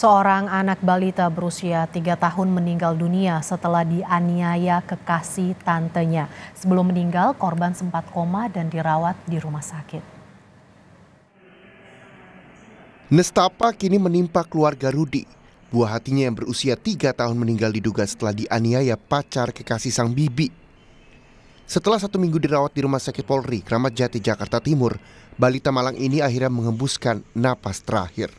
Seorang anak balita berusia tiga tahun meninggal dunia setelah dianiaya kekasih tantenya. Sebelum meninggal, korban sempat koma dan dirawat di rumah sakit. Nestapa kini menimpa keluarga Rudi. Buah hatinya yang berusia tiga tahun meninggal diduga setelah dianiaya pacar kekasih sang bibi. Setelah satu minggu dirawat di Rumah Sakit Polri, Kramat Jati, Jakarta Timur, balita Malang ini akhirnya mengembuskan napas terakhir.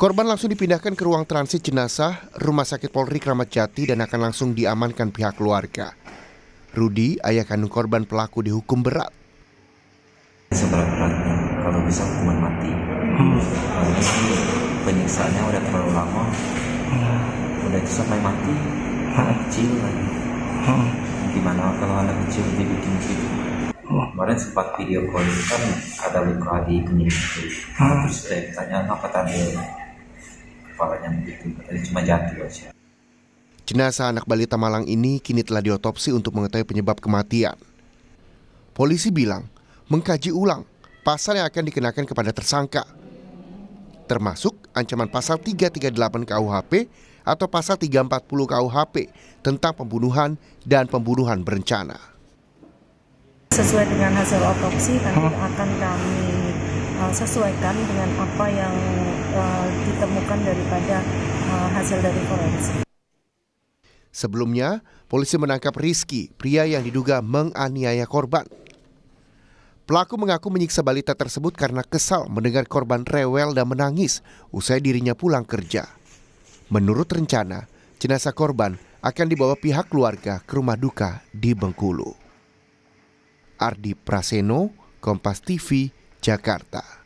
Korban langsung dipindahkan ke ruang transit jenazah Rumah Sakit Polri Kramat Jati dan akan langsung diamankan pihak keluarga. Rudi, ayah kandung korban pelaku dihukum berat. Seberat-beratnya, kalau bisa hukuman mati. Hmm. Penyiksaannya udah terlalu lama. Hmm. Udah itu sampai mati, anak kecil lagi. Hmm. Gimana kalau anak kecil dibikin gitu? Kemarin sempat video call kan ada luka di kening. Hmm. Terus saya tanya apa tadi kepalanya begitu katanya cuma jatuh aja Jenazah anak balita Malang ini kini telah diotopsi untuk mengetahui penyebab kematian. Polisi bilang mengkaji ulang pasal yang akan dikenakan kepada tersangka. Termasuk ancaman pasal 338 KUHP atau pasal 340 KUHP tentang pembunuhan dan pembunuhan berencana. Sesuai dengan hasil otopsi nanti akan kami sesuaikan dengan apa yang uh, ditemukan daripada uh, hasil dari forensik. Sebelumnya, polisi menangkap Rizky, pria yang diduga menganiaya korban. Pelaku mengaku menyiksa balita tersebut karena kesal mendengar korban rewel dan menangis usai dirinya pulang kerja. Menurut rencana, jenazah korban akan dibawa pihak keluarga ke rumah duka di Bengkulu. Ardi Praseno, Kompas TV, Jakarta.